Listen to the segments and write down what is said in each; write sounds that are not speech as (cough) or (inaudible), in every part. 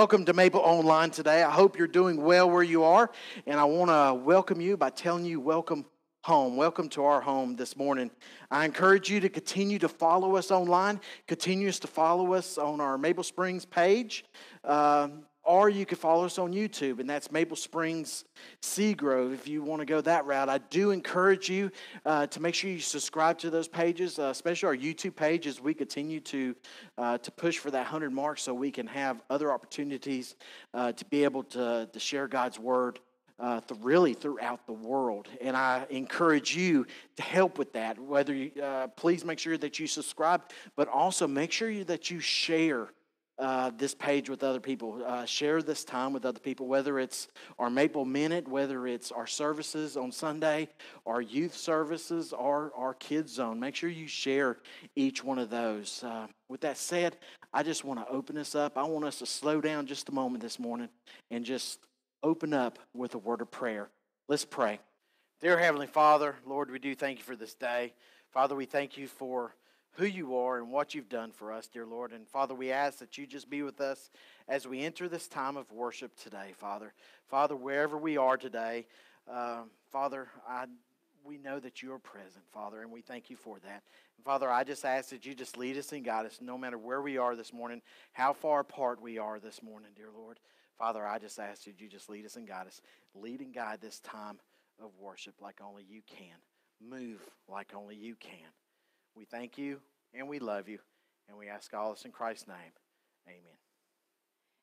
Welcome to Maple Online today. I hope you're doing well where you are, and I want to welcome you by telling you welcome home. Welcome to our home this morning. I encourage you to continue to follow us online, continues to follow us on our Maple Springs page. Uh, or you could follow us on YouTube, and that's Maple Springs Seagrove if you want to go that route. I do encourage you uh, to make sure you subscribe to those pages, uh, especially our YouTube page, as we continue to, uh, to push for that 100 mark so we can have other opportunities uh, to be able to, to share God's Word. Uh, th- really throughout the world. And I encourage you to help with that. Whether you, uh, please make sure that you subscribe, but also make sure you, that you share uh, this page with other people. Uh, share this time with other people, whether it's our Maple Minute, whether it's our services on Sunday, our youth services, or our kids zone. Make sure you share each one of those. Uh, with that said, I just want to open this up. I want us to slow down just a moment this morning and just open up with a word of prayer. Let's pray. Dear Heavenly Father, Lord, we do thank you for this day. Father, we thank you for who you are and what you've done for us, dear Lord. And Father, we ask that you just be with us as we enter this time of worship today, Father. Father, wherever we are today, uh, Father, I, we know that you are present, Father, and we thank you for that. And Father, I just ask that you just lead us and guide us no matter where we are this morning, how far apart we are this morning, dear Lord. Father, I just ask that you just lead us and guide us. Lead and guide this time of worship like only you can. Move like only you can. We thank you and we love you, and we ask all this in Christ's name. Amen.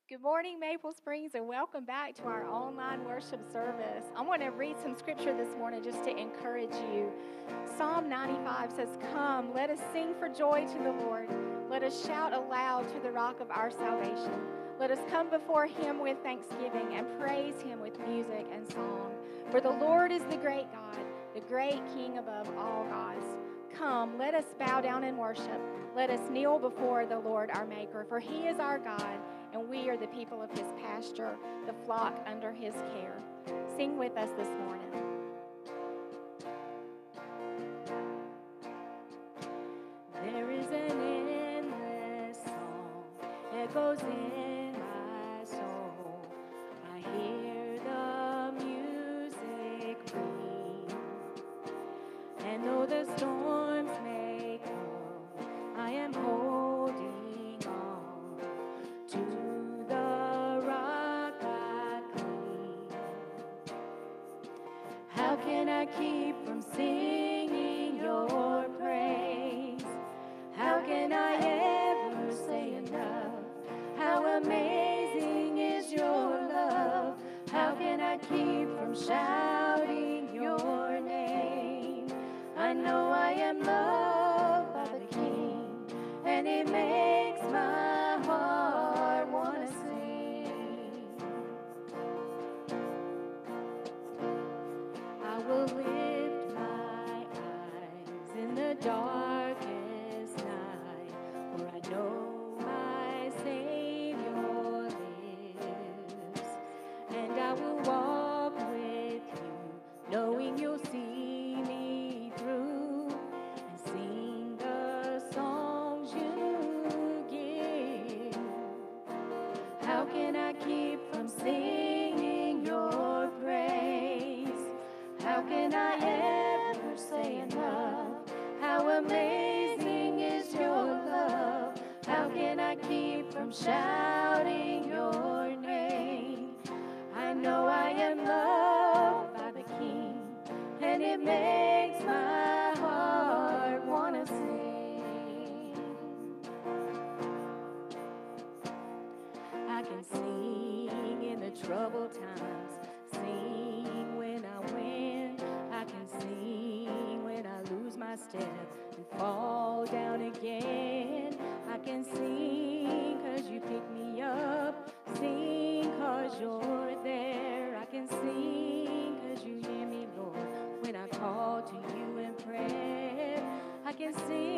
Good morning, Maple Springs, and welcome back to our online worship service. I want to read some scripture this morning just to encourage you. Psalm 95 says, Come, let us sing for joy to the Lord. Let us shout aloud to the rock of our salvation. Let us come before him with thanksgiving and praise him with music and song. For the Lord is the great God, the great King above all gods come, let us bow down and worship. Let us kneel before the Lord our Maker, for he is our God, and we are the people of his pasture, the flock under his care. Sing with us this morning. There is an endless song that goes in. know the storm. to you in prayer. I can see.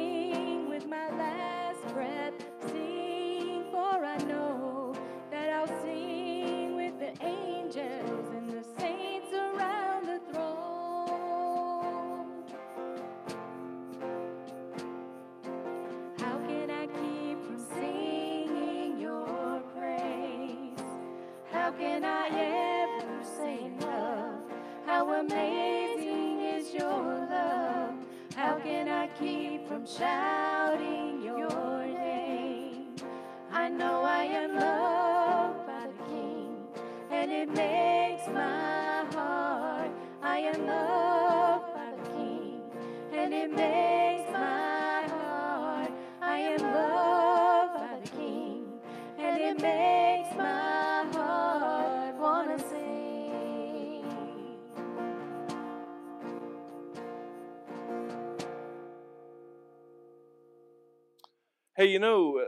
Hey, you know, uh,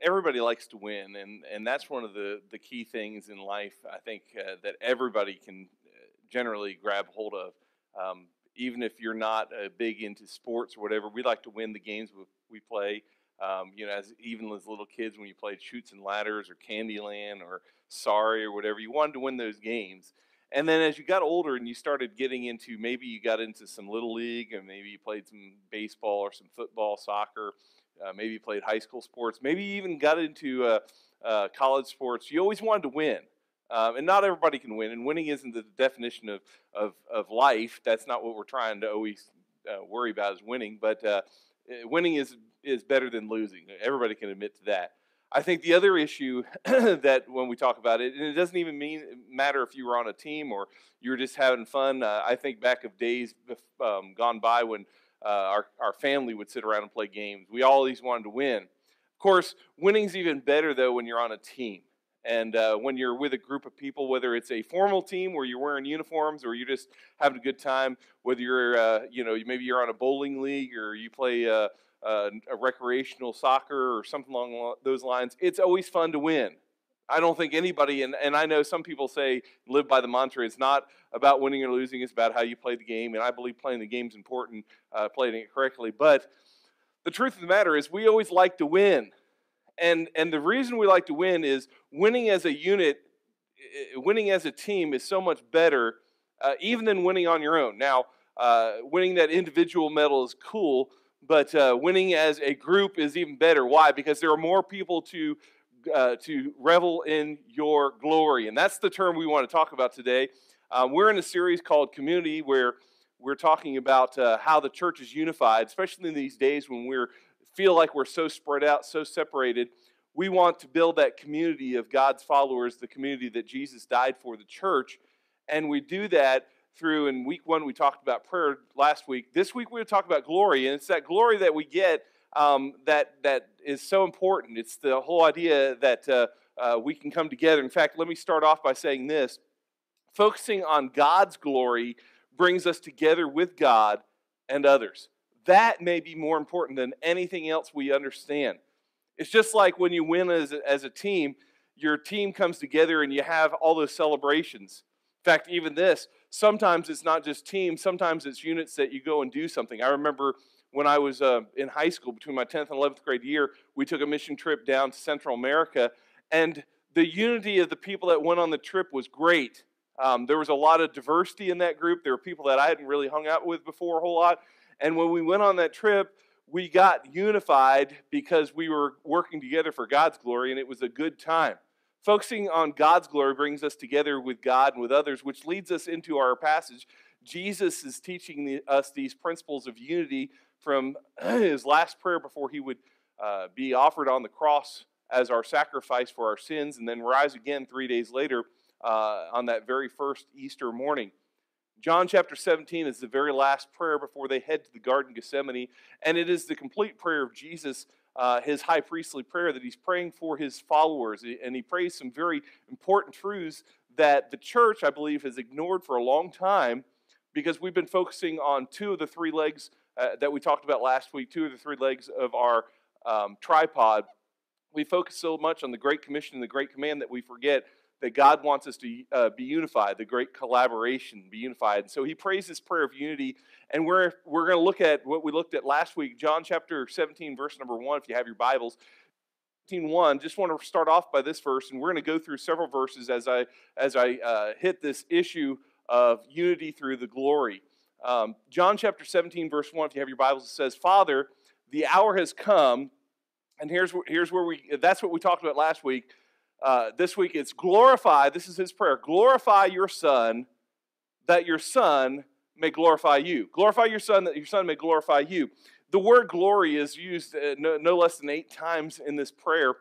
everybody likes to win, and, and that's one of the, the key things in life, I think, uh, that everybody can uh, generally grab hold of. Um, even if you're not uh, big into sports or whatever, we like to win the games we, play. Um, you know, as even as little kids, when you played Chutes and Ladders or Candyland or Sorry or whatever, you wanted to win those games. And then as you got older and you started getting into maybe you got into some little league and maybe you played some baseball or some football, soccer, uh, maybe played high school sports, maybe even got into uh, uh, college sports. You always wanted to win. Um, and not everybody can win, and winning isn't the definition of, of, of life. That's not what we're trying to always uh, worry about is winning, but uh, eh, winning is, is better than losing. Everybody can admit to that. I think the other issue (clears throat) that when we talk about it, and it doesn't even mean matter if you were on a team or you were just having fun. Uh, I think back of days um, gone by when uh, our, our family would sit around and play games. We always wanted to win. Of course, winning's even better though when you're on a team. And uh, when you're with a group of people, whether it's a formal team where you're wearing uniforms or you're just having a good time, whether you're, uh, you know, maybe you're on a bowling league or you play uh, uh, a recreational soccer or something along those lines, it's always fun to win. I don't think anybody, and, and I know some people say live by the mantra, it's not about winning or losing, it's about how you play the game. And I believe playing the game is important, uh, playing it correctly. But the truth of the matter is, we always like to win. And, and the reason we like to win is winning as a unit, winning as a team is so much better, uh, even than winning on your own. Now, uh, winning that individual medal is cool, but uh, winning as a group is even better. Why? Because there are more people to uh, to revel in your glory, and that's the term we want to talk about today. Um, we're in a series called Community, where we're talking about uh, how the church is unified, especially in these days when we're feel like we're so spread out, so separated. We want to build that community of God's followers, the community that Jesus died for, the church, and we do that through in week one we talked about prayer last week this week we're talk about glory and it's that glory that we get um, that that is so important. It's the whole idea that uh, uh, we can come together. In fact let me start off by saying this. Focusing on god's glory brings us together with god and others. That may be more important than anything else we understand. It's just like when you win as a, as a team your team comes together and you have all those celebrations. In fact even this sometimes it's not just teams, sometimes it's units that you go and do something. I remember when I was uh, in high school, between my 10th and 11th grade year, we took a mission trip down to Central America, and the unity of the people that went on the trip was great. Um, there was a lot of diversity in that group. There were people that I hadn't really hung out with before a whole lot. And when we went on that trip, we got unified because we were working together for God's glory, and it was a good time. Focusing on God's glory brings us together with God and with others, which leads us into our passage. Jesus is teaching us these principles of unity from (clears throat) his last prayer before he would uh, be offered on the cross as our sacrifice for our sins and then rise again three days later uh, on that very first Easter morning. John chapter 17 is the very last prayer before they head to the Garden Gethsemane, and it is the complete prayer of Jesus uh, his high priestly prayer that he's praying for his followers. And he prays some very important truths that the church, I believe, has ignored for a long time because we've been focusing on two of the three legs uh, that we talked about last week, two of the three legs of our um, tripod. We focus so much on the Great Commission and the Great Command that we forget that God wants us to uh, be unified, the great collaboration, be unified. And so he prays this prayer of unity. And we're, we're going to look at what we looked at last week, John chapter 17, verse number 1, if you have your Bibles. 1 just want to start off by this verse and we're going to go through several verses as i as i uh, hit this issue of unity through the glory um, john chapter 17 verse 1 if you have your bibles it says father the hour has come and here's, here's where we that's what we talked about last week Uh, this week it's glorify, this is his prayer glorify your son, that your son may glorify you. Glorify your son, that your son may glorify you. The word glory is used uh, no, no less than eight times in this prayer.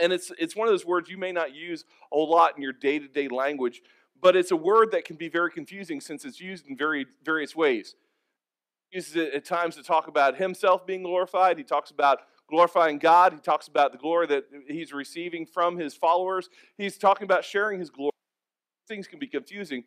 And it's, it's one of those words you may not use a lot in your day to day language, but it's a word that can be very confusing since it's used in very various ways. He uses it at times to talk about himself being glorified. He talks about glorifying God. He talks about the glory that he's receiving from his followers. He's talking about sharing his glory. Things can be confusing.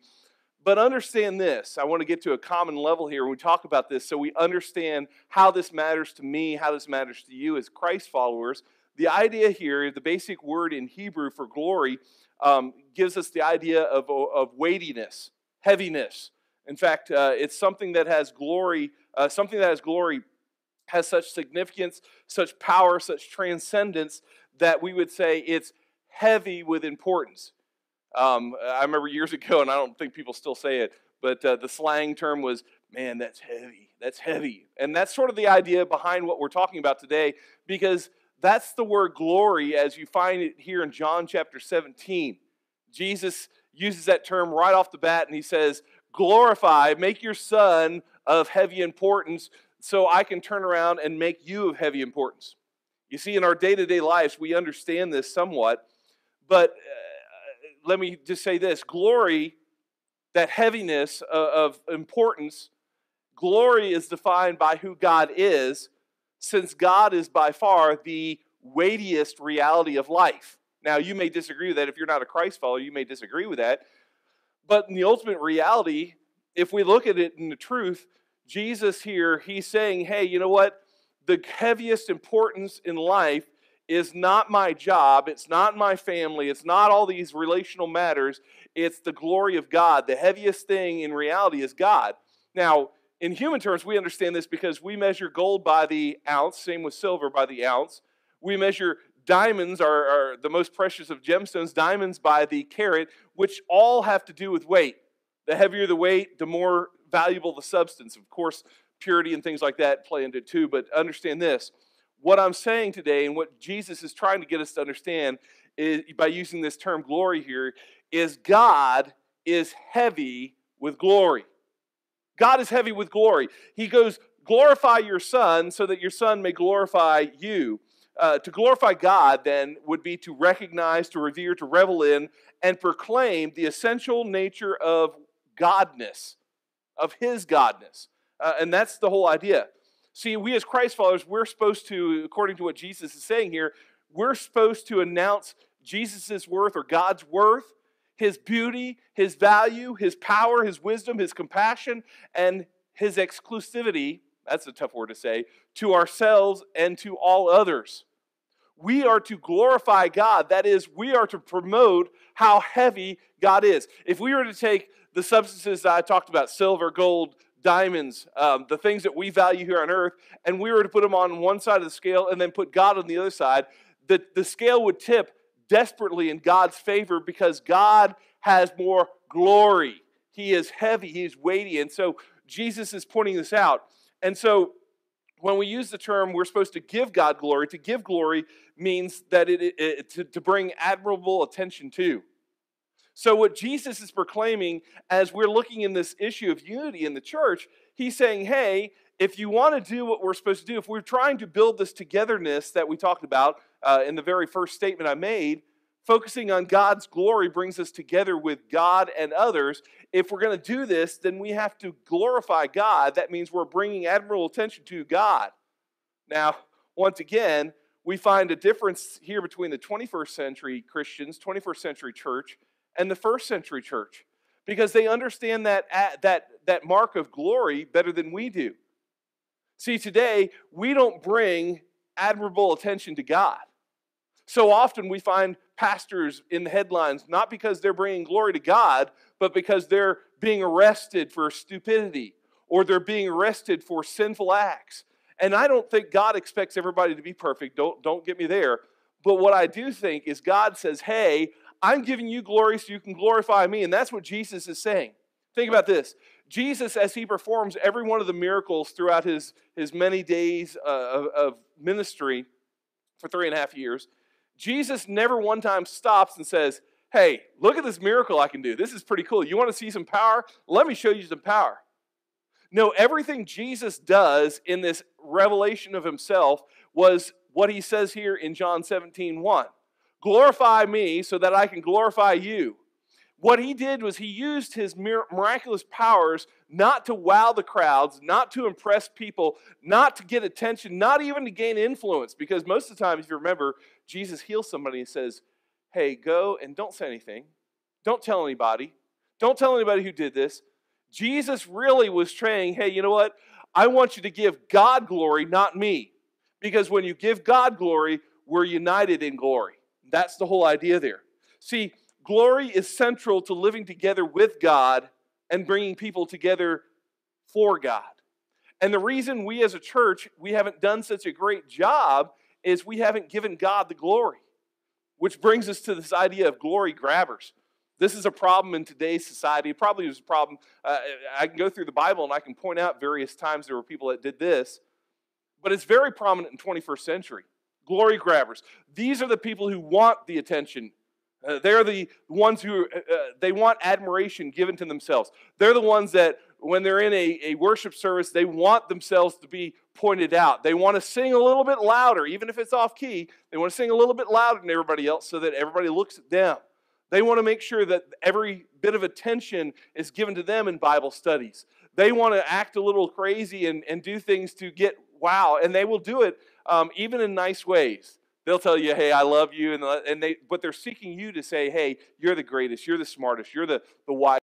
But understand this. I want to get to a common level here when we talk about this so we understand how this matters to me, how this matters to you as Christ followers. The idea here, the basic word in Hebrew for glory, um, gives us the idea of, of weightiness, heaviness. In fact, uh, it's something that has glory, uh, something that has glory has such significance, such power, such transcendence that we would say it's heavy with importance. Um, I remember years ago, and I don't think people still say it, but uh, the slang term was, man, that's heavy. That's heavy. And that's sort of the idea behind what we're talking about today, because that's the word glory as you find it here in John chapter 17. Jesus uses that term right off the bat, and he says, glorify, make your son of heavy importance so I can turn around and make you of heavy importance. You see, in our day to day lives, we understand this somewhat, but uh, let me just say this glory, that heaviness of, of importance, glory is defined by who God is, since God is by far the weightiest reality of life. Now, you may disagree with that. If you're not a Christ follower, you may disagree with that. But in the ultimate reality, if we look at it in the truth, Jesus here, he's saying, hey, you know what? The heaviest importance in life is not my job, it's not my family, it's not all these relational matters, it's the glory of God. The heaviest thing in reality is God. Now, in human terms, we understand this because we measure gold by the ounce, same with silver by the ounce. We measure diamonds, are, are the most precious of gemstones, diamonds by the carat, which all have to do with weight. The heavier the weight, the more valuable the substance. Of course, purity and things like that play into it too, but understand this. What I'm saying today and what Jesus is trying to get us to understand is, by using this term glory here is God is heavy with glory. God is heavy with glory. He goes, glorify your son so that your son may glorify you. Uh, to glorify God, then, would be to recognize, to revere, to revel in, and proclaim the essential nature of Godness of his godness. Uh, and that's the whole idea. See, we as Christ followers, we're supposed to, according to what Jesus is saying here, we're supposed to announce Jesus' worth or God's worth, his beauty, his value, his power, his wisdom, his compassion, and his exclusivity that's a tough word to say to ourselves and to all others. We are to glorify God. That is, we are to promote how heavy God is. If we were to take the substances that I talked about silver, gold, diamonds, um, the things that we value here on earth, and we were to put them on one side of the scale and then put God on the other side, the, the scale would tip desperately in God's favor because God has more glory. He is heavy, He's weighty. And so Jesus is pointing this out. And so when we use the term we're supposed to give God glory, to give glory means that it, it, it to, to bring admirable attention to. So, what Jesus is proclaiming as we're looking in this issue of unity in the church, he's saying, hey, if you want to do what we're supposed to do, if we're trying to build this togetherness that we talked about uh, in the very first statement I made, focusing on God's glory brings us together with God and others. If we're going to do this, then we have to glorify God. That means we're bringing admirable attention to God. Now, once again, we find a difference here between the 21st century Christians, 21st century church, and the first century church because they understand that, that, that mark of glory better than we do. See, today, we don't bring admirable attention to God. So often we find pastors in the headlines not because they're bringing glory to God, but because they're being arrested for stupidity or they're being arrested for sinful acts. And I don't think God expects everybody to be perfect. Don't, don't get me there. But what I do think is God says, hey, I'm giving you glory so you can glorify me. And that's what Jesus is saying. Think about this. Jesus, as he performs every one of the miracles throughout his, his many days uh, of, of ministry for three and a half years, Jesus never one time stops and says, Hey, look at this miracle I can do. This is pretty cool. You want to see some power? Let me show you some power. No, everything Jesus does in this revelation of himself was what he says here in John 17 1. Glorify me so that I can glorify you. What he did was he used his miraculous powers not to wow the crowds, not to impress people, not to get attention, not even to gain influence. Because most of the time, if you remember, Jesus heals somebody and says, Hey, go and don't say anything. Don't tell anybody. Don't tell anybody who did this. Jesus really was saying, Hey, you know what? I want you to give God glory, not me. Because when you give God glory, we're united in glory. That's the whole idea there. See, glory is central to living together with God and bringing people together for God. And the reason we as a church, we haven't done such a great job is we haven't given God the glory. Which brings us to this idea of glory grabbers. This is a problem in today's society. It probably was a problem. Uh, I can go through the Bible and I can point out various times there were people that did this, but it's very prominent in 21st century. Glory grabbers. These are the people who want the attention uh, they're the ones who uh, uh, they want admiration given to themselves. They're the ones that when they're in a, a worship service, they want themselves to be pointed out. They want to sing a little bit louder, even if it's off key. They want to sing a little bit louder than everybody else so that everybody looks at them. They want to make sure that every bit of attention is given to them in Bible studies. They want to act a little crazy and, and do things to get wow, and they will do it um, even in nice ways. They'll tell you, hey, I love you, and, and they, but they're seeking you to say, hey, you're the greatest, you're the smartest, you're the, the wisest.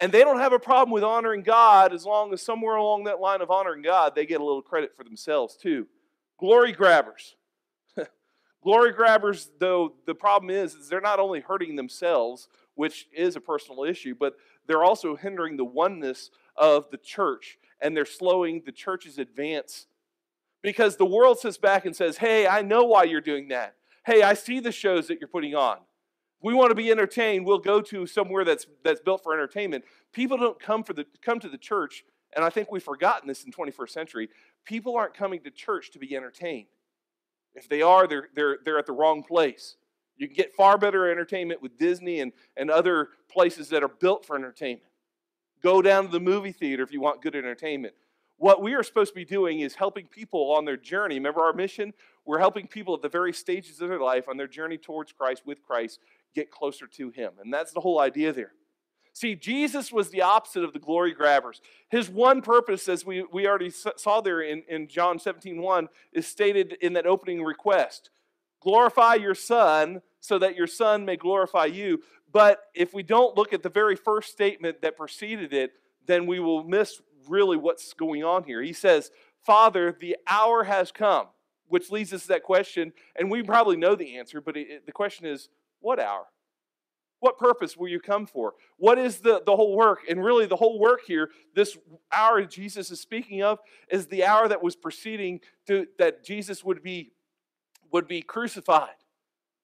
And they don't have a problem with honoring God as long as somewhere along that line of honoring God, they get a little credit for themselves too. Glory grabbers. (laughs) Glory grabbers, though, the problem is, is they're not only hurting themselves, which is a personal issue, but they're also hindering the oneness of the church and they're slowing the church's advance because the world sits back and says, hey, I know why you're doing that. Hey, I see the shows that you're putting on. We want to be entertained, we'll go to somewhere that's, that's built for entertainment. People don't come, for the, come to the church, and I think we've forgotten this in 21st century. People aren't coming to church to be entertained. If they are, they're, they're, they're at the wrong place. You can get far better entertainment with Disney and, and other places that are built for entertainment. Go down to the movie theater if you want good entertainment. What we are supposed to be doing is helping people on their journey. Remember our mission? We're helping people at the very stages of their life on their journey towards Christ, with Christ, get closer to Him. And that's the whole idea there. See, Jesus was the opposite of the glory grabbers. His one purpose, as we, we already saw there in, in John 17 1, is stated in that opening request glorify your Son so that your Son may glorify you. But if we don't look at the very first statement that preceded it, then we will miss really what's going on here. He says, Father, the hour has come, which leads us to that question, and we probably know the answer, but it, the question is, what hour? What purpose will you come for? What is the, the whole work? And really, the whole work here, this hour Jesus is speaking of, is the hour that was preceding to that Jesus would be, would be crucified.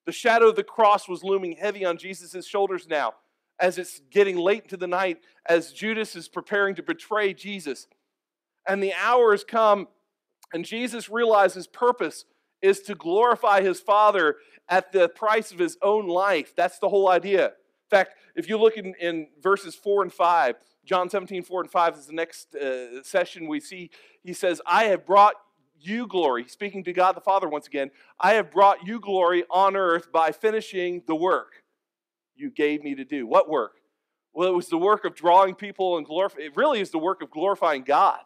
The shadow of the cross was looming heavy on Jesus' shoulders now as it's getting late into the night, as Judas is preparing to betray Jesus. And the hour has come, and Jesus realizes purpose is to glorify his Father at the price of his own life. That's the whole idea. In fact, if you look in, in verses 4 and 5, John 17, 4 and 5 is the next uh, session we see. He says, I have brought you glory, speaking to God the Father once again, I have brought you glory on earth by finishing the work you gave me to do. What work? Well, it was the work of drawing people and glorifying. It really is the work of glorifying God.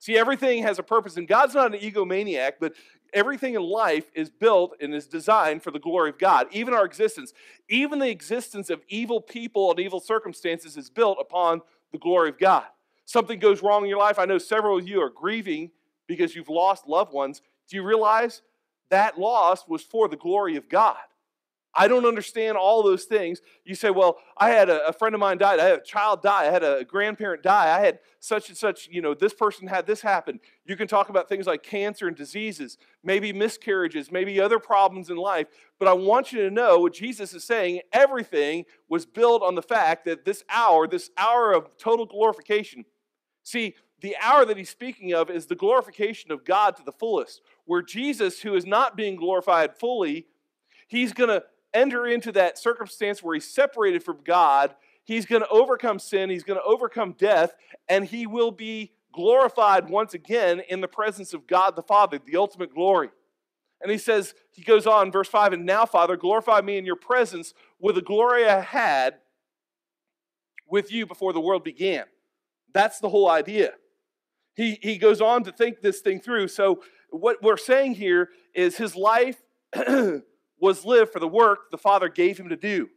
See, everything has a purpose, and God's not an egomaniac, but everything in life is built and is designed for the glory of God. Even our existence, even the existence of evil people and evil circumstances is built upon the glory of God. Something goes wrong in your life. I know several of you are grieving because you've lost loved ones. Do you realize that loss was for the glory of God? I don't understand all those things. You say, well, I had a, a, friend of mine died. I had a child die. I had a grandparent die. I had such and such, you know, this person had this happen. You can talk about things like cancer and diseases, maybe miscarriages, maybe other problems in life. But I want you to know what Jesus is saying everything was built on the fact that this hour, this hour of total glorification, see, the hour that he's speaking of is the glorification of God to the fullest, where Jesus, who is not being glorified fully, He's going to enter into that circumstance where he's separated from God. He's going to overcome sin, he's going to overcome death, and he will be glorified once again in the presence of God the Father, the ultimate glory. And he says, he goes on, verse 5, and now, Father, glorify me in your presence with the glory I had with you before the world began. That's the whole idea. He, he goes on to think this thing through. So, what we're saying here is his life (clears throat) was lived for the work the Father gave him to do.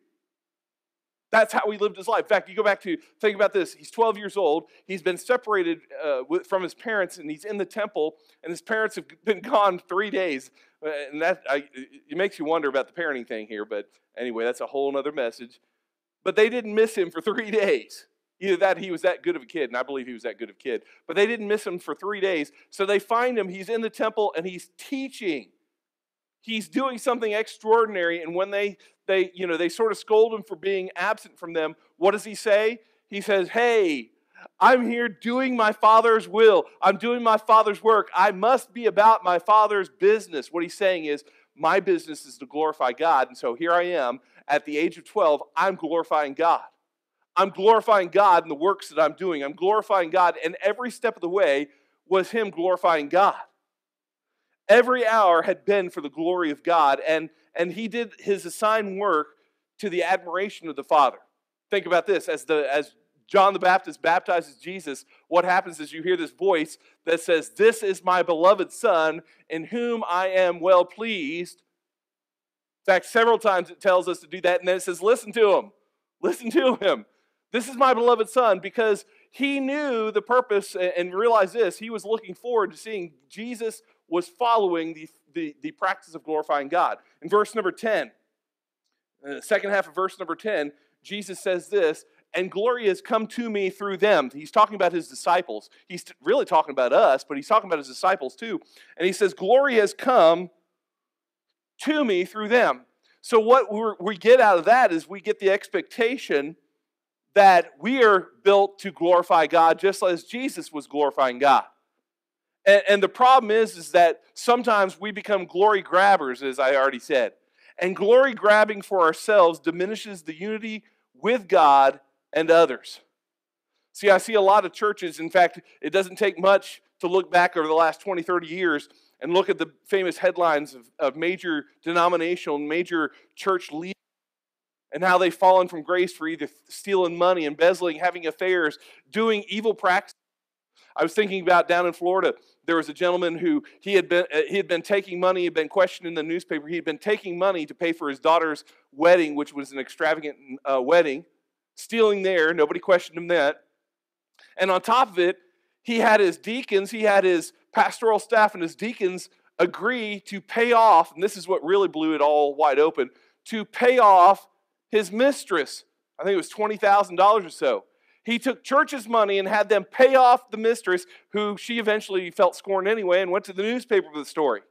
That's how he lived his life. In fact, you go back to think about this. He's 12 years old. He's been separated uh, from his parents, and he's in the temple. And his parents have (laughs) been gone three days. Uh, and that I, it makes you wonder about the parenting thing here. But anyway, that's a whole other message. But they didn't miss him for three (laughs) days. Either that he was that good of a kid, and I believe he was that good of a kid. But they didn't miss him for three days. So they find him. He's in the temple and he's teaching he's doing something extraordinary and when they they you know they sort of scold him for being absent from them what does he say? He says hey i'm here doing my father's will. I'm doing my father's work. I must be about my father's business. What he's saying is my business is to glorify god and so here i am at the age of 12 i'm glorifying god. I'm glorifying god in the works that i'm doing. I'm glorifying god and every step of the way was him glorifying god Every hour had been for the glory of God, and, and he did his assigned work to the admiration of the Father. Think about this as, the, as John the Baptist baptizes Jesus, what happens is you hear this voice that says, This is my beloved Son, in whom I am well pleased. In fact, several times it tells us to do that, and then it says, Listen to him. Listen to him. This is my beloved Son, because he knew the purpose and realized this. He was looking forward to seeing Jesus was following the, the, the practice of glorifying God. In verse number 10, the uh, second half of verse number 10, Jesus says this, and glory has come to me through them. He's talking about his disciples. He's really talking about us, but he's talking about his disciples too. And he says, Glory has come to me through them. So, what we get out of that is we get the expectation that we are built to glorify God just as Jesus was glorifying God. And, and, the problem is, is that sometimes we become glory grabbers, as I already said. And glory grabbing for ourselves diminishes the unity with God and others. See, I see a lot of churches, in fact, it doesn't take much to look back over the last 20, 30 years and look at the famous headlines of, of major denominational, major church leaders and how they've fallen from grace for either stealing money, embezzling, having affairs, doing evil practices. I was thinking about down in Florida, there was a gentleman who he had been uh, he had been taking money, had been questioned in the newspaper. He had been taking money to pay for his daughter's wedding, which was an extravagant uh, wedding, stealing there. Nobody questioned him that. And on top of it, he had his deacons, he had his pastoral staff and his deacons agree to pay off, and this is what really blew it all wide open, to pay off his mistress. I think it was $20,000 or so. He took church's money and had them pay off the mistress, who she eventually felt scorned anyway, and went to the newspaper with the story.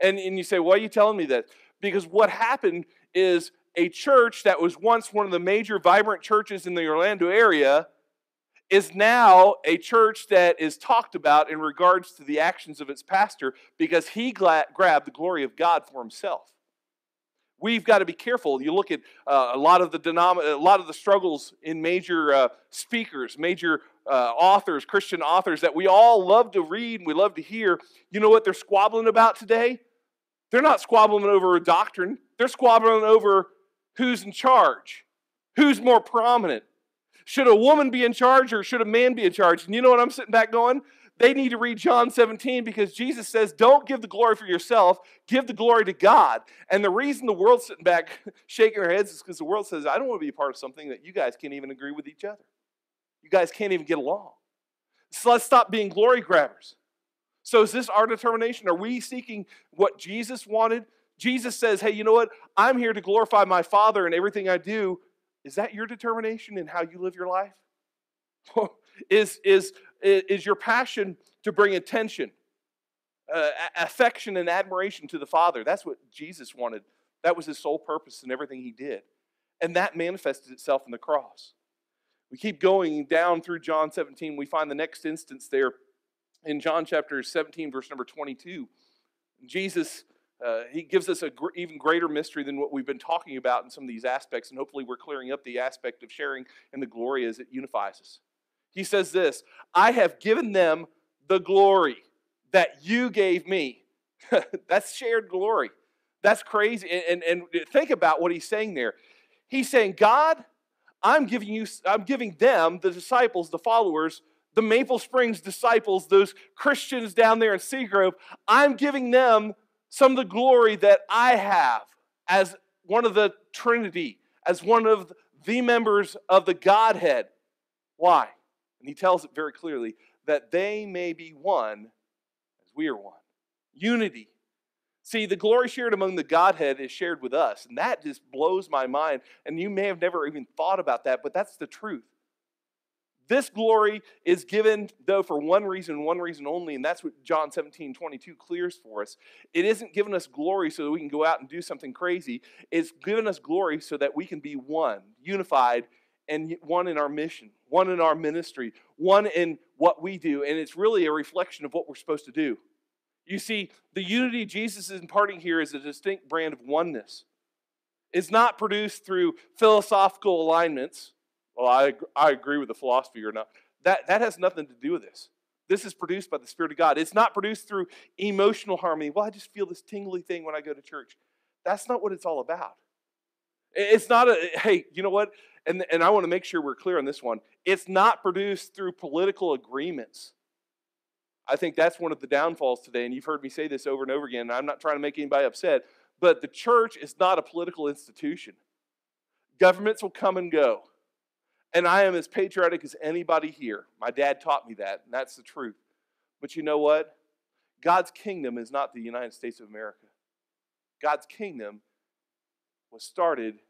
And, and you say, Why are you telling me that? Because what happened is a church that was once one of the major vibrant churches in the Orlando area is now a church that is talked about in regards to the actions of its pastor because he gla- grabbed the glory of God for himself we've got to be careful. You look at uh, a lot of the denom- a lot of the struggles in major uh, speakers, major uh, authors, Christian authors that we all love to read and we love to hear. You know what they're squabbling about today? They're not squabbling over a doctrine. They're squabbling over who's in charge, who's more prominent. Should a woman be in charge or should a man be in charge? And you know what I'm sitting back going? They need to read John 17 because Jesus says, Don't give the glory for yourself, give the glory to God. And the reason the world's sitting back (laughs) shaking their heads is because the world says, I don't want to be a part of something that you guys can't even agree with each other. You guys can't even get along. So let's stop being glory grabbers. So is this our determination? Are we seeking what Jesus wanted? Jesus says, Hey, you know what? I'm here to glorify my Father in everything I do. Is that your determination in how you live your life? (laughs) is, is is your passion to bring attention, uh, affection, and admiration to the Father. That's what Jesus wanted. That was his sole purpose in everything he did. And that manifested itself in the cross. We keep going down through John 17. We find the next instance there in John chapter 17, verse number 22. Jesus uh, he gives us a gr- even greater mystery than what we've been talking about in some of these aspects, and hopefully we're clearing up the aspect of sharing in the glory as it unifies us. He says this I have given them the glory that you gave me. (laughs) That's shared glory. That's crazy. And, and, and think about what he's saying there. He's saying, God, I'm giving you, I'm giving them, the disciples, the followers, the Maple Springs disciples, those Christians down there in Seagrove, I'm giving them some of the glory that I have as one of the Trinity, as one of the members of the Godhead. Why? And he tells it very clearly that they may be one as we are one. Unity. See, the glory shared among the Godhead is shared with us, and that just blows my mind. And you may have never even thought about that, but that's the truth. This glory is given, though, for one reason, one reason only, and that's what John 17, 22 clears for us. It isn't giving us glory so that we can go out and do something crazy. It's given us glory so that we can be one, unified, and one in our mission, one in our ministry, one in what we do. And it's really a reflection of what we're supposed to do. You see, the unity Jesus is imparting here is a distinct brand of oneness. It's not produced through philosophical alignments well, I, I agree with the philosophy or not. That, that has nothing to do with this. This is produced by the Spirit of God. It's not produced through emotional harmony. Well, I just feel this tingly thing when I go to church. That's not what it's all about. It's not a, hey, you know what? And, and I want to make sure we're clear on this one. It's not produced through political agreements. I think that's one of the downfalls today, and you've heard me say this over and over again. And I'm not trying to make anybody upset, but the church is not a political institution. Governments will come and go. And I am as patriotic as anybody here. My dad taught me that, and that's the truth. But you know what? God's kingdom is not the United States of America. God's kingdom was started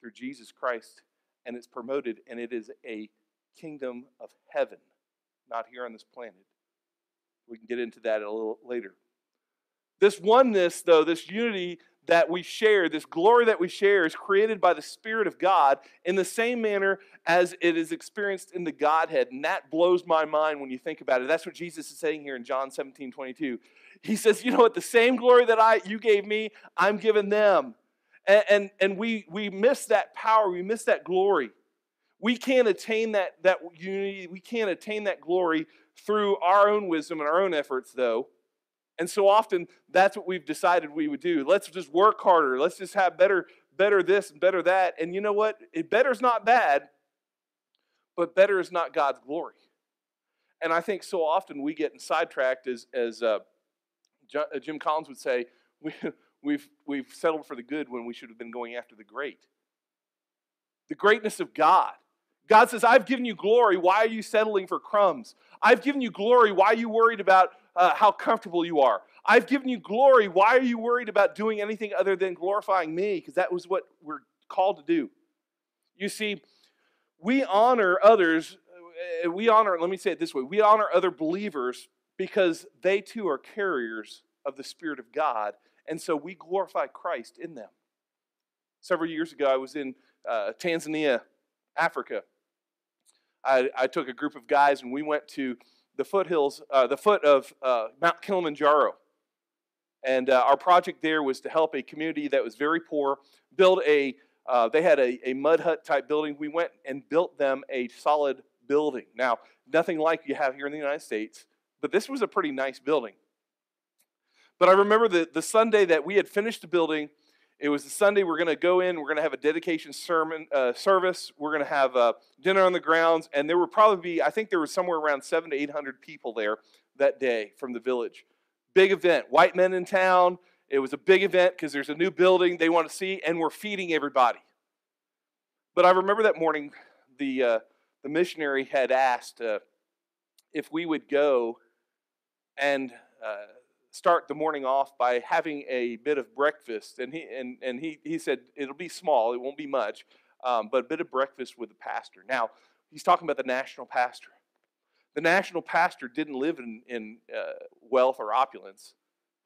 through Jesus Christ, and it's promoted, and it is a kingdom of heaven, not here on this planet. We can get into that a little later. This oneness, though, this unity that we share, this glory that we share, is created by the Spirit of God in the same manner as it is experienced in the Godhead. And that blows my mind when you think about it. That's what Jesus is saying here in John 17 22. He says, You know what? The same glory that I you gave me, I'm giving them. And, and, and we, we miss that power, we miss that glory. We can't attain that, that unity, we can't attain that glory through our own wisdom and our own efforts, though. And so often that's what we've decided we would do. Let's just work harder. Let's just have better, better this and better that. And you know what? It better's not bad, but better is not God's glory. And I think so often we get sidetracked as, as uh, Jim Collins would say, (laughs) we, we've, we've settled for the good when we should have been going after the great. The greatness of God. God says, I've given you glory. Why are you settling for crumbs? I've given you glory. Why are you worried about uh, how comfortable you are. I've given you glory. Why are you worried about doing anything other than glorifying me? Because that was what we're called to do. You see, we honor others. Uh, we honor, let me say it this way we honor other believers because they too are carriers of the Spirit of God. And so we glorify Christ in them. Several years ago, I was in uh, Tanzania, Africa. I, I took a group of guys and we went to the foothills, uh, the foot of uh, Mount Kilimanjaro. And uh, our project there was to help a community that was very poor build a, uh, they had a, a mud hut type building. We went and built them a solid building. Now, nothing like you have here in the United States, but this was a pretty nice building. But I remember the, the Sunday that we had finished the building, it was the Sunday we're going to go in. We're going to have a dedication sermon uh, service. We're going to have uh, dinner on the grounds, and there would probably be, I think there was somewhere around seven to eight hundred people there that day from the village. Big event. White men in town. It was a big event because there's a new building they want to see, and we're feeding everybody. But I remember that morning, the uh, the missionary had asked uh, if we would go and uh, start the morning off by having a bit of breakfast. And he, and, and he, he said, it'll be small, it won't be much, um, but a bit of breakfast with the pastor. Now, he's talking about the national pastor. The national pastor didn't live in, in uh, wealth or opulence.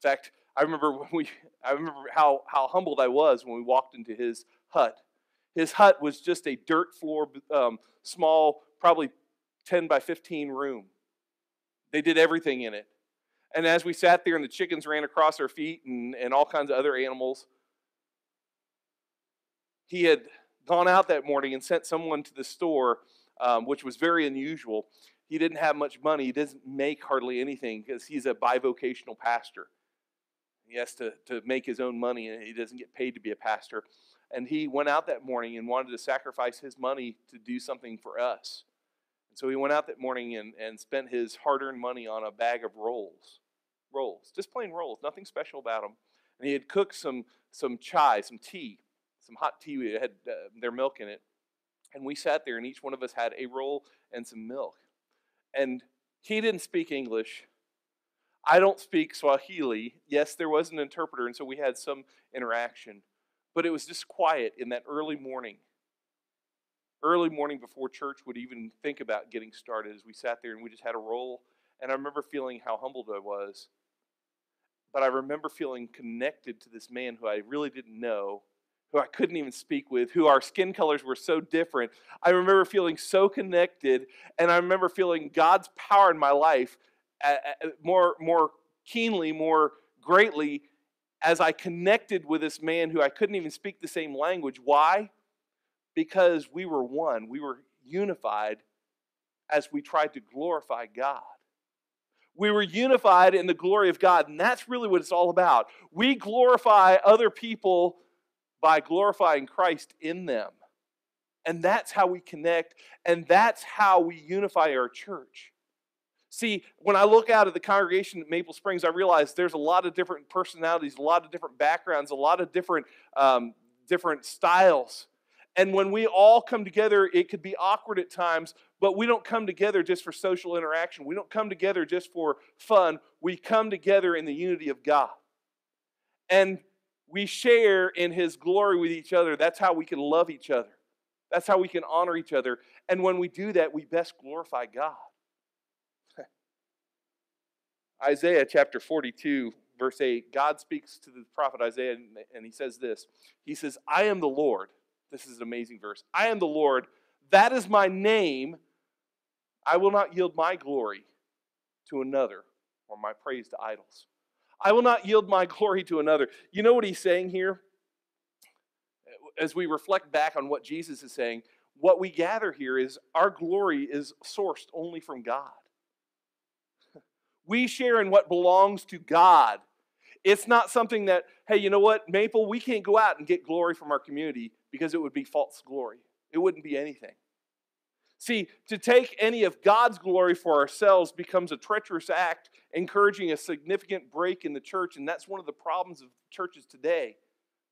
In fact, I remember when we, I remember how, how humbled I was when we walked into his hut. His hut was just a dirt floor, um, small, probably 10 by 15 room. They did everything in it. And as we sat there and the chickens ran across our feet and, and all kinds of other animals, he had gone out that morning and sent someone to the store, um, which was very unusual. He didn't have much money. He doesn't make hardly anything because he's a bivocational pastor. He has to, to make his own money and he doesn't get paid to be a pastor. And he went out that morning and wanted to sacrifice his money to do something for us. And so he went out that morning and, and spent his hard earned money on a bag of rolls. Rolls, just plain rolls, nothing special about them. And he had cooked some, some chai, some tea, some hot tea. We had uh, their milk in it. And we sat there, and each one of us had a roll and some milk. And he didn't speak English. I don't speak Swahili. Yes, there was an interpreter, and so we had some interaction. But it was just quiet in that early morning. Early morning before church would even think about getting started as we sat there and we just had a roll. And I remember feeling how humbled I was. But I remember feeling connected to this man who I really didn't know, who I couldn't even speak with, who our skin colors were so different. I remember feeling so connected, and I remember feeling God's power in my life more, more keenly, more greatly as I connected with this man who I couldn't even speak the same language. Why? Because we were one, we were unified as we tried to glorify God. We were unified in the glory of God, and that's really what it's all about. We glorify other people by glorifying Christ in them. And that's how we connect, and that's how we unify our church. See, when I look out at the congregation at Maple Springs, I realize there's a lot of different personalities, a lot of different backgrounds, a lot of different, um, different styles. And when we all come together, it could be awkward at times, but we don't come together just for social interaction. We don't come together just for fun. We come together in the unity of God. And we share in His glory with each other. That's how we can love each other. That's how we can honor each other. And when we do that, we best glorify God. (laughs) Isaiah chapter 42, verse 8, God speaks to the prophet Isaiah and he says this He says, I am the Lord. This is an amazing verse. I am the Lord. That is my name. I will not yield my glory to another or my praise to idols. I will not yield my (laughs) glory to another. You know what he's saying here? As we reflect back on what Jesus is saying, what we gather here is our glory is sourced only from God. (laughs) We share in what belongs to God. It's not something that, hey, you know what, Maple, we can't go out and get glory from our community because it would be false glory. It wouldn't be anything. See, to take any of God's glory for ourselves becomes a treacherous act, encouraging a significant break in the church, and that's one of the problems of churches today.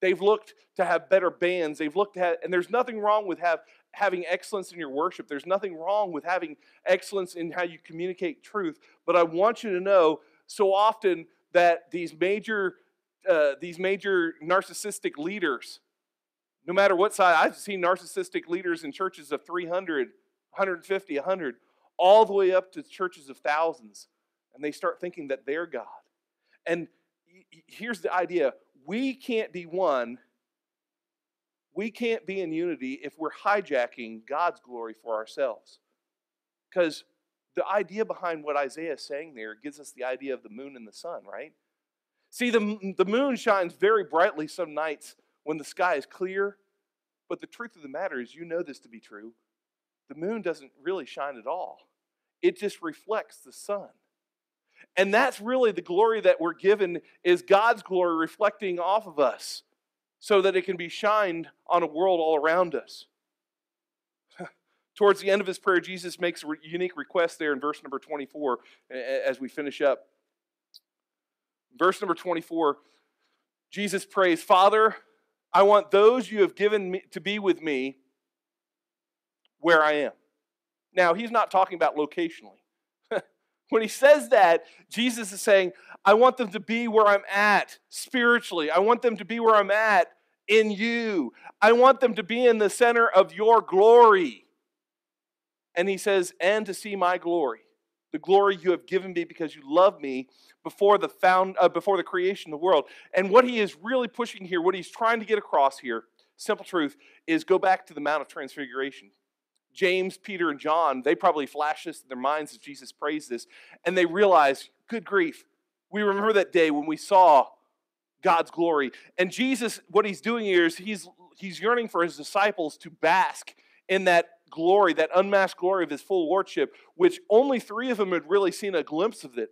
They've looked to have better bands. They've looked at, and there's nothing wrong with have, having excellence in your worship. There's nothing wrong with having excellence in how you communicate truth. But I want you to know so often that these major, uh, these major narcissistic leaders, no matter what side, I've seen narcissistic leaders in churches of 300, 150, 100, all the way up to churches of thousands. And they start thinking that they're God. And here's the idea we can't be one we can't be in unity if we're hijacking God's glory for ourselves. Because the idea behind what Isaiah is saying there gives us the idea of the moon and the sun, right? See, the, the moon shines very brightly some nights when the sky is clear, but the truth of the matter is, you know this to be true. The moon doesn't really shine at all, it just reflects the sun. And that's really the glory that we're given is God's glory reflecting off of us so that it can be shined on a world all around us. (laughs) Towards the end of his prayer, Jesus makes a unique request there in verse number 24 as we finish up. Verse number 24, Jesus prays, Father, I want those you have given me to be with me where I am. Now, he's not talking about locationally. (laughs) when he says that, Jesus is saying, I want them to be where I'm at spiritually. I want them to be where I'm at in you. I want them to be in the center of your glory. And he says, and to see my glory, the glory you have given me because you love me before the found uh, before the creation of the world. And what he is really pushing here, what he's trying to get across here, simple truth, is go back to the Mount of Transfiguration. James, Peter, and John, they probably flash this in their minds as Jesus prays this, and they realize, good grief, We remember that day when we saw God's glory. And Jesus, what he's doing here is he's, he's yearning for his disciples to bask in that glory, that unmasked glory of his full lordship, which only three of them had really seen a glimpse of it.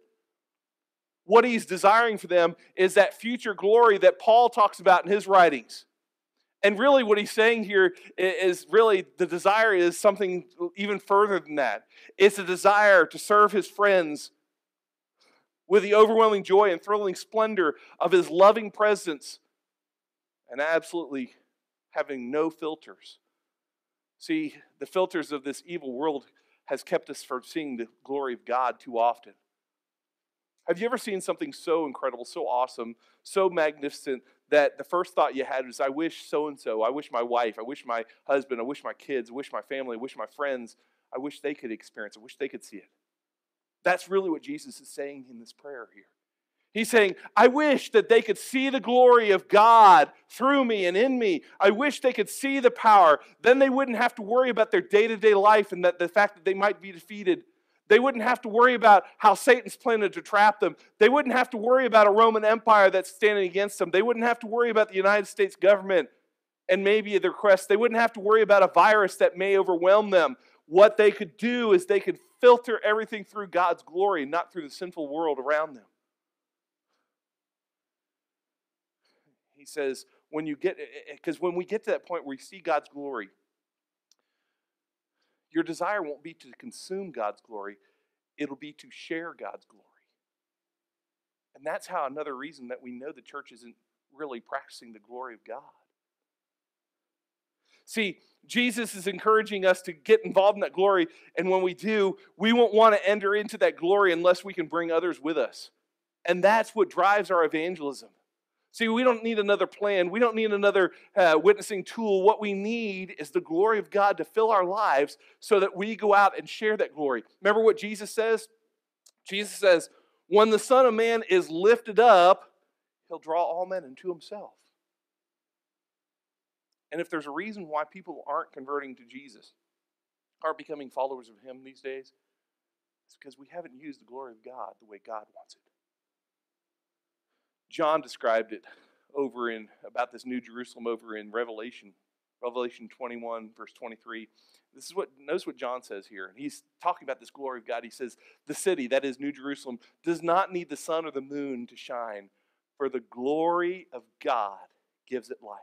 What he's desiring for them is that future glory that Paul talks about in his writings. And really, what he's saying here is really the desire is something even further than that. It's a desire to serve his friends with the overwhelming joy and thrilling splendor of his loving presence and absolutely having no filters. See, the filters of this evil world has kept us from seeing the glory of God too often. Have you ever seen something so incredible, so awesome, so magnificent that the first thought you had was, I wish so and so, I wish my wife, I wish my husband, I wish my kids, I wish my family, I wish my friends, I wish they could experience I wish they could see it. That's really what Jesus is saying in this prayer here. He's saying, I wish that they could see the glory of God through me and in me. I wish they could see the power. Then they wouldn't have to worry about their day to day life and that the fact that they might be defeated. They wouldn't have to worry about how Satan's planning to trap them. They wouldn't have to worry about a Roman Empire that's standing against them. They wouldn't have to worry about the United States government and maybe their quest. They wouldn't have to worry about a virus that may overwhelm them. What they could do is they could filter everything through God's glory, not through the sinful world around them. He says, when you get, because eh, eh, when we get to that point where you see God's glory, your desire won't be to consume God's glory, it'll be to share God's glory. And that's how another reason that we know the church isn't really practicing the glory of God. See, Jesus is encouraging us to get involved in that glory, and when we do, we won't want to enter into that glory unless we can bring others with us. And that's what drives our evangelism. See, we don't need another plan. We don't need another uh, witnessing tool. What we need is the glory of God to fill our lives so that we go out and share that glory. Remember what Jesus says? Jesus says, When the Son of Man is lifted up, he'll draw all men into himself. And if there's a reason why people aren't converting to Jesus, aren't becoming followers of him these days, it's because we haven't used the glory of God the way God wants it. John described it over in about this new Jerusalem over in Revelation, Revelation 21, verse 23. This is what notice what John says here. He's talking about this glory of God. He says, The city, that is New Jerusalem, does not need the sun or the moon to shine, for the glory of God gives it light,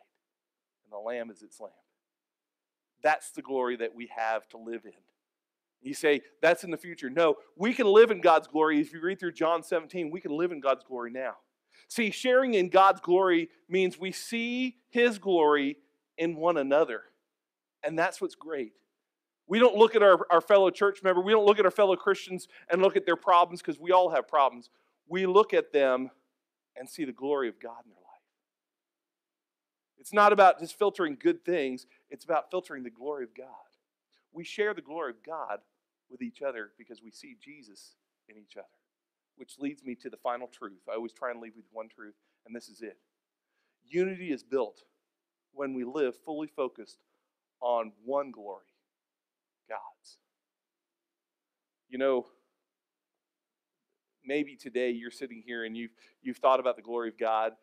and the Lamb is its lamp. That's the glory that we have to live in. You say, that's in the future. No, we can live in God's glory. If you read through John 17, we can live in God's glory now. See, sharing in God's glory means we see His glory in one another. And that's what's great. We don't look at our, our fellow church member, we don't look at our fellow Christians and look at their problems because we all have problems. We look at them and see the glory of God in their life. It's not about just filtering good things, it's about filtering the glory of God. We share the glory of God with each other because we see Jesus in each other which leads me to the final truth. I always try and leave with one truth, and this is it. Unity is built when we live fully focused on one glory God's. You know, maybe today you're sitting here and you've, you've thought about the glory of God.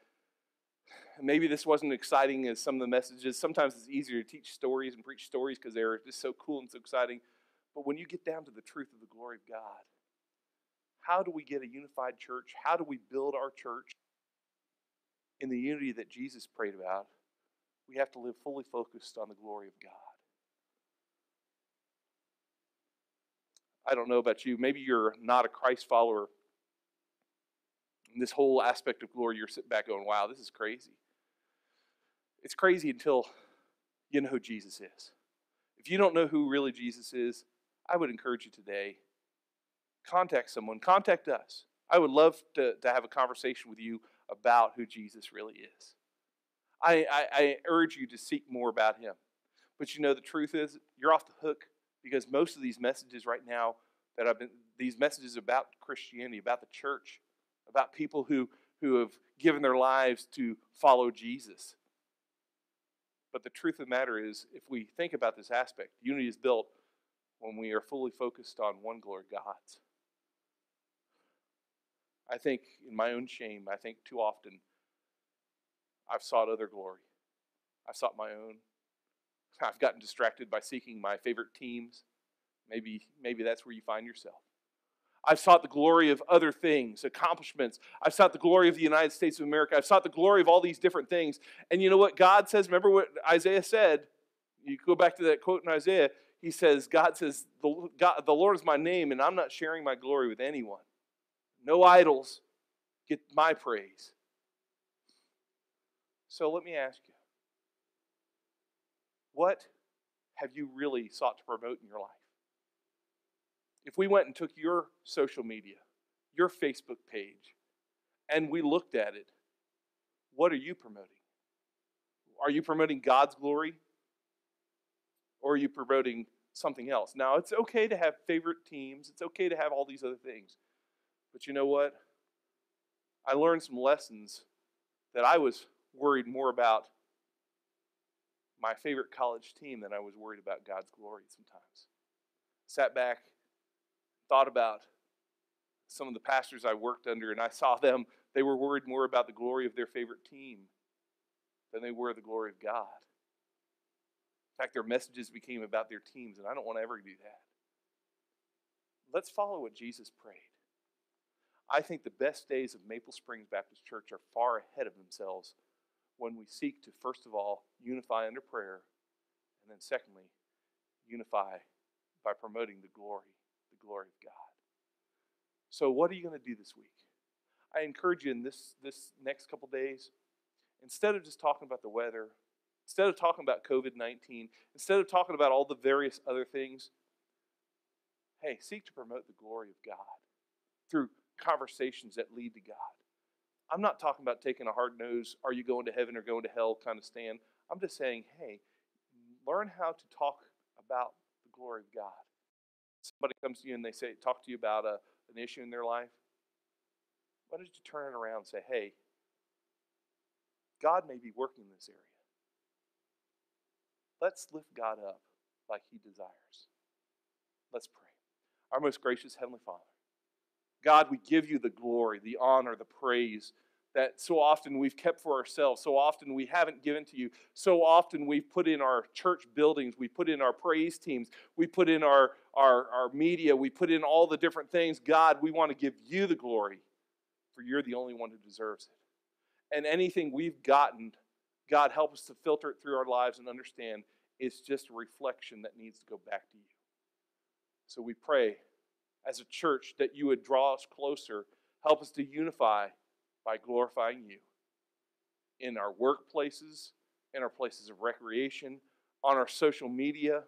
Maybe this wasn't exciting as some of the messages. Sometimes it's easier to teach stories and preach stories because they're just so cool and so exciting. But when you get down to the truth of the glory of God, how do we get a unified church? How do we build our church in the unity that Jesus prayed about? We have to live fully focused on the glory of God. I don't know about you. Maybe you're not a Christ follower. And this whole aspect of glory, you're sitting back going, wow, this is crazy. It's crazy until you know who Jesus is. If you don't know who really Jesus is, I would encourage you today contact someone, contact us. I would love to, to have a conversation with you about who Jesus really is. I, I, I urge you to seek more about him. But you know, the truth is, you're off the hook because most of these messages right now that I've been, these messages about Christianity, about the church, about people who, who have given their lives to follow Jesus. But the truth of the matter is, if we think about this aspect, unity is built when we are fully focused on one glory, God's. I think, in my own shame, I think too often I've sought other glory. I've sought my own. (laughs) I've gotten distracted by seeking my favorite teams. Maybe, maybe that's where you find yourself. I've sought the glory of other things, accomplishments. I've sought the glory of the United States of America. I've sought the glory of all these different things. And you know what God says? Remember what Isaiah said? You go back to that quote in Isaiah. He says, God says, the, God, the Lord is my name, and I'm not sharing my glory with anyone. No idols get my praise. So let me ask you what have you really sought to promote in your life? If we went and took your social media, your Facebook page, and we looked at it, what are you promoting? Are you promoting God's glory? Or are you promoting something else? Now, it's okay to have favorite teams, it's okay to have all these other things. But you know what? I learned some lessons that I was worried more about my favorite college team than I was worried about God's glory sometimes. Sat back, thought about some of the pastors I worked under, and I saw them, they were worried more about the glory of their favorite team than they were the glory of God. In fact, their messages became about their teams, and I don't want to ever do that. Let's follow what Jesus prayed. I think the best days of Maple Springs Baptist Church are far ahead of themselves when we seek to, first of all, unify under prayer, and then secondly, unify by promoting the glory, the glory of God. So, what are you going to do this week? I encourage you in this, this next couple days, instead of just talking about the weather, instead of talking about COVID 19, instead of talking about all the various other things, hey, seek to promote the glory of God through conversations that lead to God. I'm not talking about taking a hard nose, are you going to heaven or going to hell kind of stand. I'm just saying, hey, learn how to talk about the glory of God. Somebody comes to you and they say, talk to you about a, an issue in their life. Why don't you turn it around and say, hey, God may be working in this area. Let's lift God up like He desires. Let's pray. Our most gracious Heavenly Father, God, we give you the glory, the honor, the praise that so often we've kept for ourselves, so often we haven't given to you, so often we've put in our church buildings, we put in our praise teams, we put in our, our, our media, we put in all the different things. God, we want to give you the glory, for you're the only one who deserves it. And anything we've gotten, God, help us to filter it through our lives and understand it's just a reflection that needs to go back to you. So we pray as a church that you would draw us closer, help us to unify by glorifying you in our workplaces, in our places of recreation, on our social media.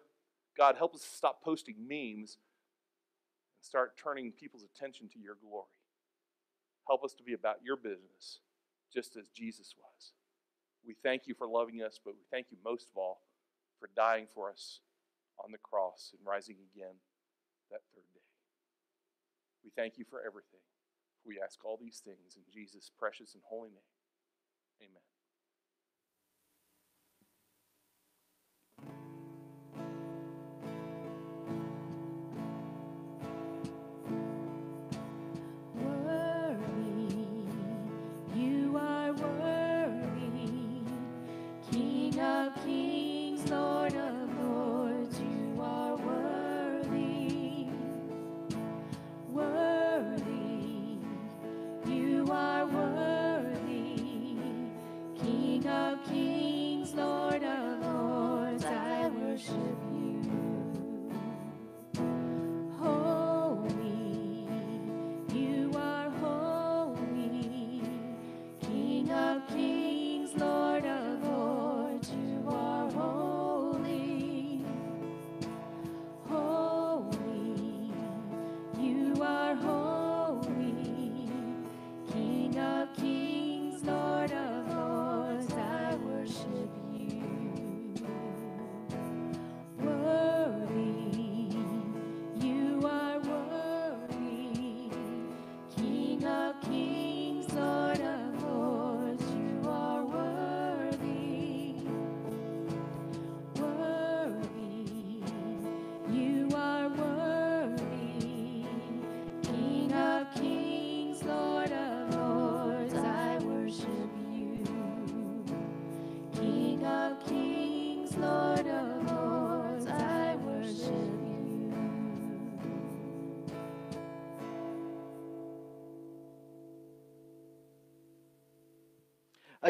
God, help us to stop posting memes and start turning people's attention to your glory. Help us to be about your business, just as Jesus was. We thank you for loving us, but we thank you most of all for dying for us on the cross and rising again that third day. We thank you for everything. We ask all these things in Jesus' precious and holy name. Amen.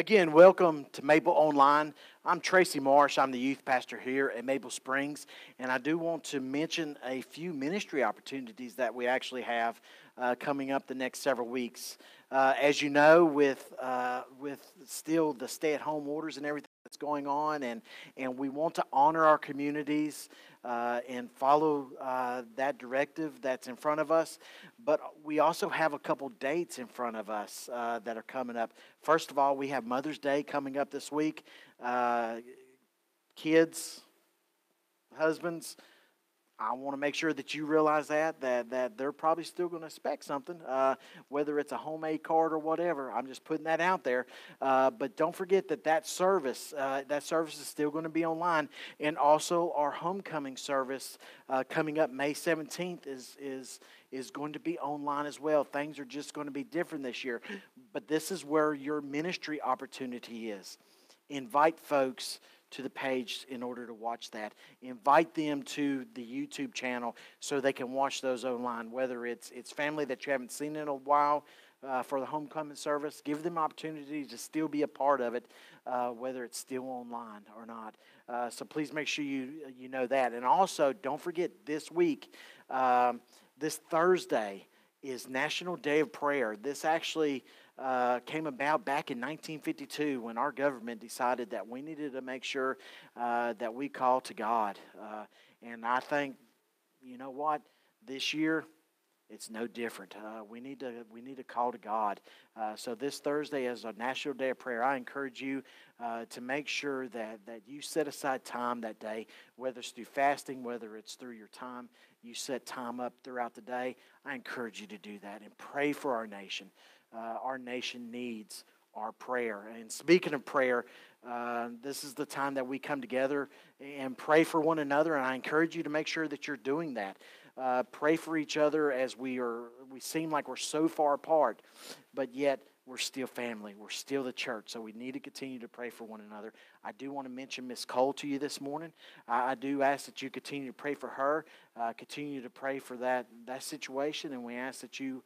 Again, welcome to Maple Online. I'm Tracy Marsh. I'm the youth pastor here at Maple Springs, and I do want to mention a few ministry opportunities that we actually have uh, coming up the next several weeks. Uh, as you know, with uh, with still the stay-at-home orders and everything that's going on, and and we want to honor our communities uh, and follow uh, that directive that's in front of us. But we also have a couple dates in front of us uh, that are coming up. First of all, we have Mother's Day coming up this week. Uh, kids, husbands, I want to make sure that you realize that that that they're probably still going to expect something, uh, whether it's a homemade card or whatever. I'm just putting that out there. Uh, but don't forget that that service uh, that service is still going to be online, and also our homecoming service uh, coming up May 17th is is is going to be online as well. Things are just going to be different this year, but this is where your ministry opportunity is. Invite folks to the page in order to watch that. Invite them to the YouTube channel so they can watch those online, whether it's, it's family that you haven't seen in a while. Uh, for the homecoming service, give them opportunity to still be a part of it, uh, whether it's still online or not. Uh, so please make sure you you know that, and also don't forget this week, um, this Thursday is National Day of Prayer. This actually uh, came about back in 1952 when our government decided that we needed to make sure uh, that we call to God. Uh, and I think, you know what, this year it's no different. Uh, we need to we need to call to God. Uh, so this Thursday is a National Day of Prayer. I encourage you uh, to make sure that that you set aside time that day, whether it's through fasting, whether it's through your time, you set time up throughout the day. I encourage you to do that and pray for our nation uh, our nation needs our prayer. And speaking of prayer, uh, this is the time that we come together and pray for one another. And I encourage you to make sure that you're doing that. Uh, pray for each other as we are. We seem like we're so far apart, but yet we're still family. We're still the church. So we need to continue to pray for one another. I do want to mention Miss Cole to you this morning. I, I, do ask that you continue to pray for her. Uh, continue to pray for that that situation, and we ask that you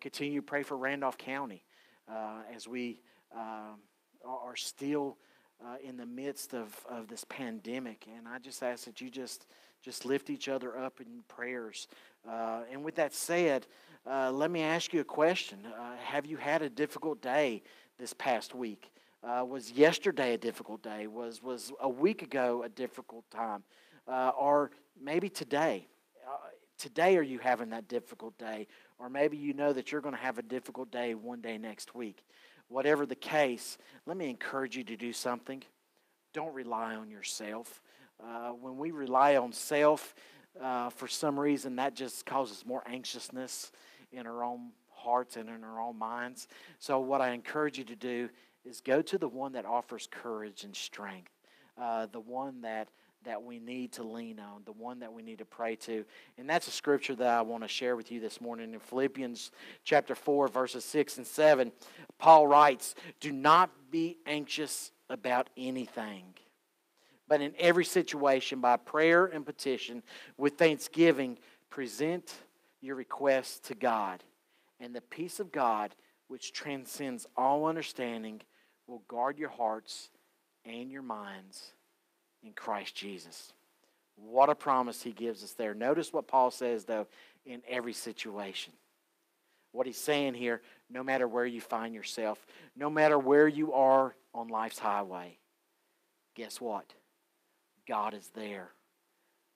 continue to pray for Randolph County uh, as we um, are still uh, in the midst of, of this pandemic. And I just ask that you just just lift each other up in prayers. Uh, and with that said, uh, let me ask you a question. Uh, have you had a difficult day this past week? was yesterday a difficult day? Was was a week ago a difficult time? or maybe today? today are you having that difficult day? Or maybe you know that you're going to have a difficult day one day next week. Whatever the case, let me encourage you to do something. Don't rely on yourself. Uh, when we rely on self, uh, for some reason, that just causes more anxiousness in our own hearts and in our own minds. So, what I encourage you to do is go to the one that offers courage and strength, uh, the one that that we need to lean on, the one that we need to pray to. And that's a scripture that I want to share with you this morning in Philippians chapter 4 verses 6 and 7. Paul writes, "Do not be anxious about anything, but in every situation by prayer and petition with thanksgiving present your requests to God, and the peace of God which transcends all understanding will guard your hearts and your minds in Christ Jesus. What a promise he gives us there. Notice what Paul says, though, in every situation. What he's saying here no matter where you find yourself, no matter where you are on life's highway, guess what? God is there.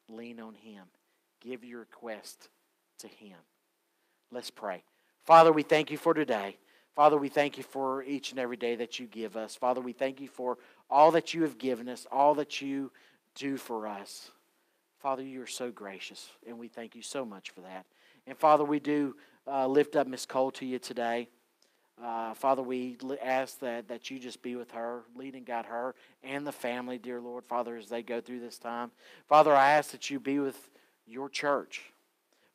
Lean on him. Give your request to him. Let's pray. Father, we thank you for today. Father, we thank you for each and every day that you give us. Father, we thank you for all that you have given us, all that you do for us. Father, you are so gracious, and we thank you so much for that. And Father, we do uh, lift up Miss Cole to you today. Uh, Father, we ask that, that you just be with her, lead and guide her and the family, dear Lord, Father, as they go through this time. Father, I ask that you be with your church.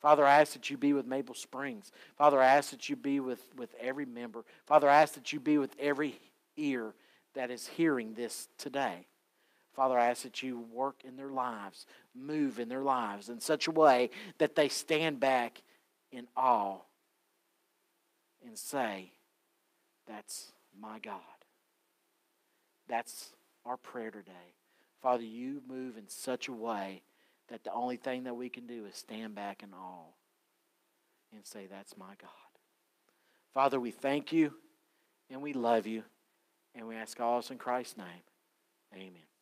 Father, I ask that you be with Maple Springs. Father, I ask that you be with, with every member. Father, I ask that you be with every ear that is hearing this today. Father, I ask that you work in their lives, move in their lives in such a way that they stand back in awe and say, That's my God. That's our prayer today. Father, you move in such a way that the only thing that we can do is stand back in awe and say, That's my God. Father, we thank you and we love you, and we ask all this in Christ's name. Amen.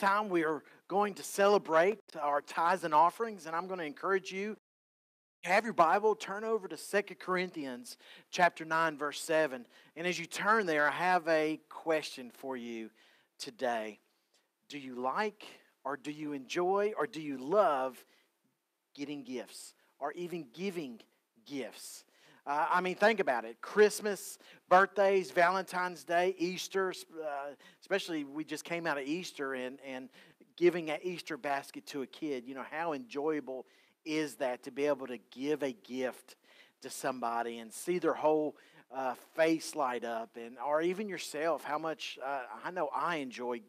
Time, we are going to celebrate our tithes and offerings, and I'm going to encourage you. Have your Bible, turn over to Second Corinthians chapter 9, verse 7. And as you turn there, I have a question for you today. Do you like, or do you enjoy, or do you love getting gifts, or even giving gifts? Uh, I mean, think about it. Christmas, birthdays, Valentine's Day, Easter, uh, especially we just came out of Easter and, and giving an Easter basket to a kid. You know, how enjoyable is that to be able to give a gift to somebody and see their whole uh, face light up and or even yourself how much uh, i know i enjoy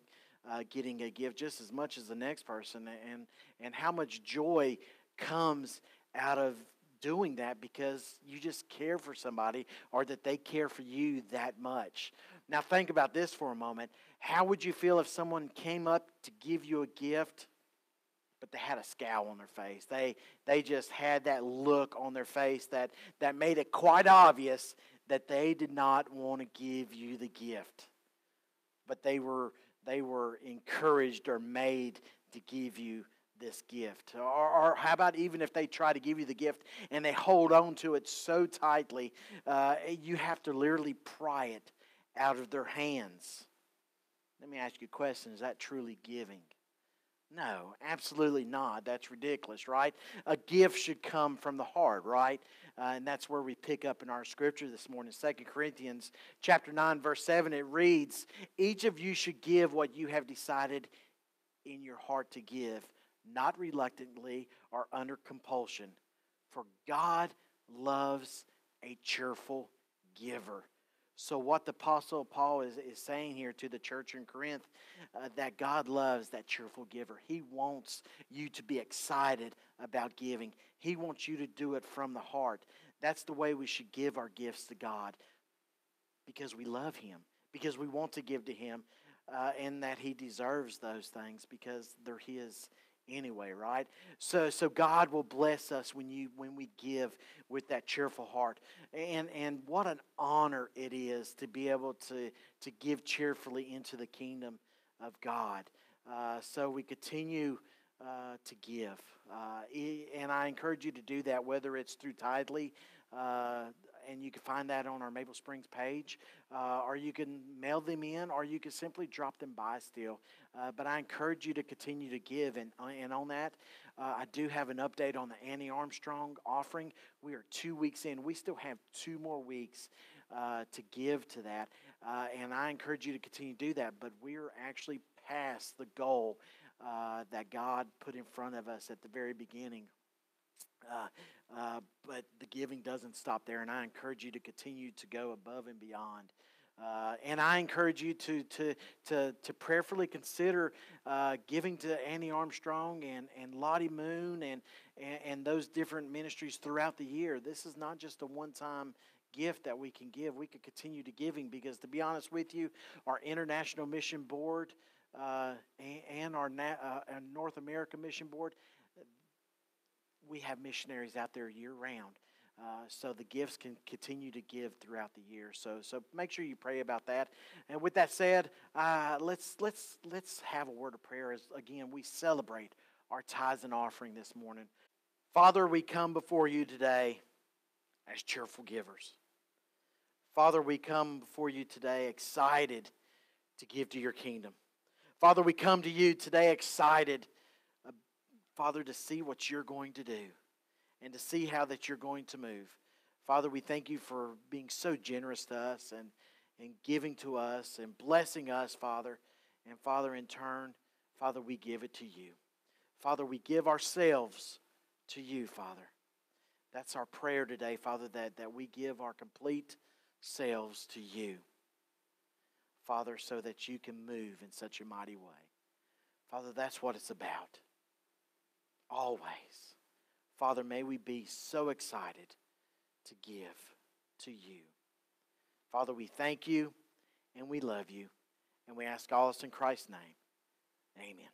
uh, getting a gift just as much as the next person and and how much joy comes out of doing that because you just care for somebody or that they care for you that much. Now, think about this for a moment. How would you feel if someone came up to give you a gift, but they had a scowl on their face? They, they just had that look on their face that, that made it quite obvious that they did not want to give you the gift. But they were, they were encouraged or made to give you this gift? Or, or, how about even if they try to give you the gift and they hold on to it so tightly, uh, you have to literally pry it out of their hands? Let me ask you a question Is that truly giving? No, absolutely not. That's ridiculous, right? A gift should come from the heart, right? Uh, and that's where we pick up in our scripture this morning. Second Corinthians chapter 9, verse 7, it reads, Each of you should give what you have decided in your heart to give, not reluctantly or under compulsion. For God loves a cheerful giver. So, what the Apostle Paul is, is saying here to the church in Corinth, uh, that God loves that cheerful giver. He wants you to be excited about giving, He wants you to do it from the heart. That's the way we should give our gifts to God because we love Him, because we want to give to Him, uh, and that He deserves those things because they're His anyway, right? So so God will bless us when you when we give with that cheerful heart. And and what an honor it is to be able to to give cheerfully into the kingdom of God. Uh, so we continue uh, to give. Uh, and I encourage you to do that, whether it's through Tithely, uh, and you can find that on our Maple Springs page, uh, or you can mail them in, or you can simply drop them by still. Uh, but I encourage you to continue to give. And, uh, and on that, uh, I do have an update on the Annie Armstrong offering. We are two weeks in. We still have two more weeks uh, to give to that. Uh, and I encourage you to continue to do that. But we're actually past the goal that God put in front of us at the very beginning. But the giving doesn't stop there, and I encourage you to continue to go above and beyond. Uh, and I encourage you to, to, to, to prayerfully consider uh, giving to Annie Armstrong and, and Lottie Moon and, and, and, those different ministries throughout the year. This is not just a one time gift that we can give. We can continue to giving because, to be honest with you, our International Mission Board uh, and, our, Na- uh, our North America Mission Board, we have missionaries out there year round. Uh, so the gifts can continue to give throughout the year. So so make sure you pray about that. And with that said, uh, let's let's let's have a word of prayer as again we celebrate our tithes and offering this morning. Father, we come before you today as cheerful givers. Father, we come before you today excited to give to your kingdom. Father, we come to you today excited, Father, to see what you're going to do and to see how that you're going to move. Father, we thank you for being so generous to us and, and giving to us and blessing us, Father. And Father, in turn, Father, we give it to you. Father, we give ourselves to you, Father. That's our prayer today, Father, that, that we give our complete selves to you, Father, so that you can move in such a mighty way. Father, that's what it's about. Always. Father, may we be so excited to give to you. Father, we thank you and we love you, and we ask all this in Christ's name. Amen.